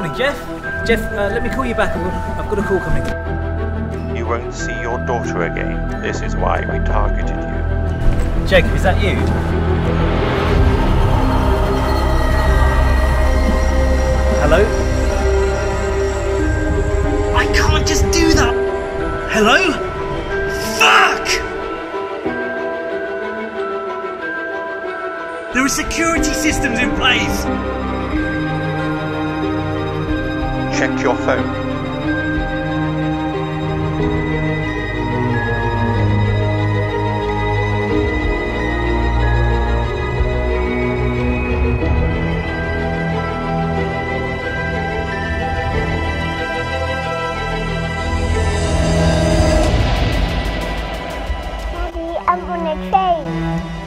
morning, Jeff. Jeff, uh, let me call you back. I've got, I've got a call coming. You won't see your daughter again. This is why we targeted you. Jacob, is that you? Hello? I can't just do that! Hello? Fuck! There are security systems in place! check your phone. I'm gonna change.